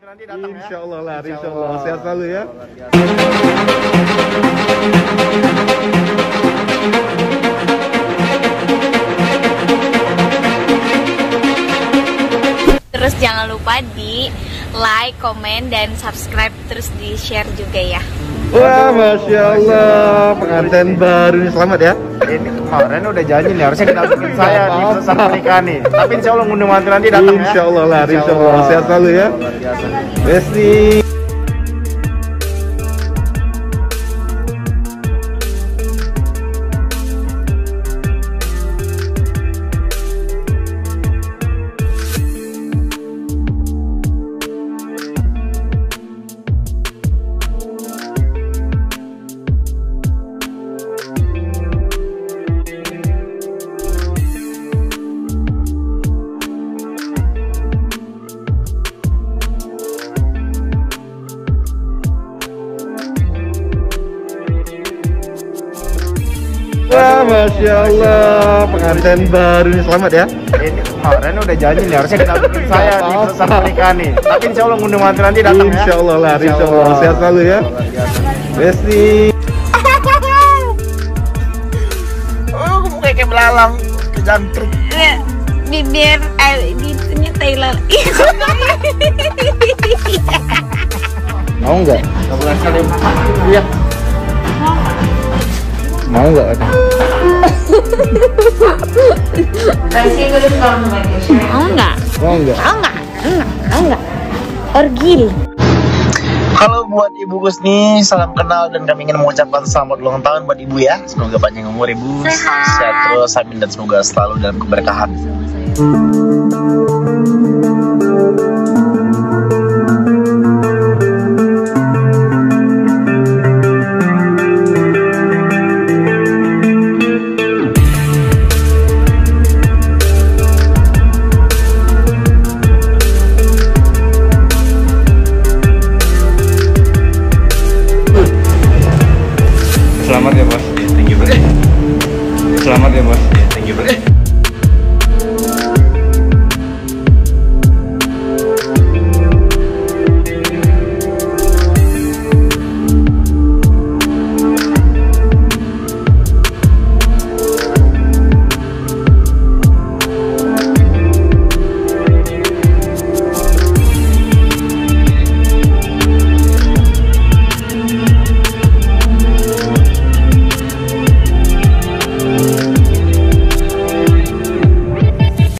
nanti datang ya. Insya Allah lari, insya Allah. Sehat selalu ya. Terus jangan lupa di like, komen, dan subscribe terus di share juga ya. Wah, masya Allah, pengantin baru nih selamat ya. Ini kemarin udah janji nih harusnya didampingin saya di proses pernikahan nih. Tapi insya Allah ngunduh mantu nanti datang ya. Insya Allah lari, insya Allah. Sehat selalu ya. Besti. Wah, masya Allah, pengantin baru nih selamat ya. Ini kemarin udah janji nih harusnya didampingin saya di Apa-apa. pernikahan nih. Tapi insya Allah ngunduh mantu nanti datang ya. Insya Allah lari, insya Allah. Sehat selalu ya. Besti. Oh, kayak kayak belalang kejangkrik. Ya, bibir eh, ini Taylor. Mau nggak? Iya. Mau nggak? Mau nggak? Mau nggak? Mau nggak? Mau nggak? Orgil. Halo buat Ibu Gusni, salam kenal dan kami ingin mengucapkan selamat ulang tahun buat Ibu ya. Semoga panjang umur Ibu, Sehat. sehat terus, amin dan semoga selalu dalam keberkahan. Selamat ya bos. Thank you bro. Selamat ya bos. Thank you bro.